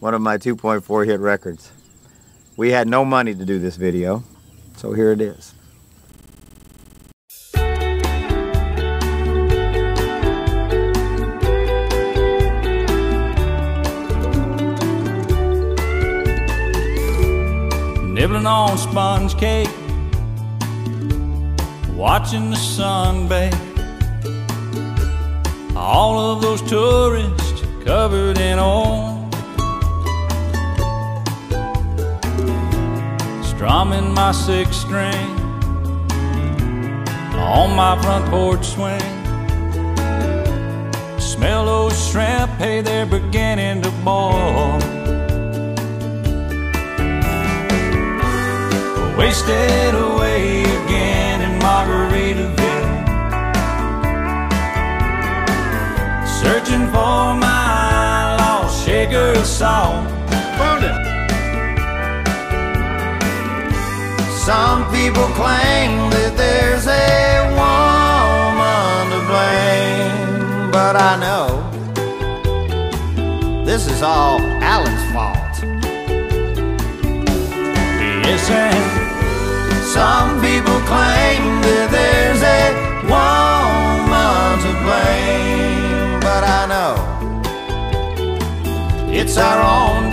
one of my 2.4 hit records. We had no money to do this video, so here it is. Nibbling on sponge cake, watching the sun bake. All of those tourists covered in oil. Strumming my six string on my front porch swing. Smell those shrimp, hey, they're beginning to boil. Wasted away again in Margaritaville. Searching for my lost shaker of salt. It. Some people claim that there's a woman to blame, but I know this is all Alan's fault. Yes, and Some people claim that there's a woman to blame, but I know it's our own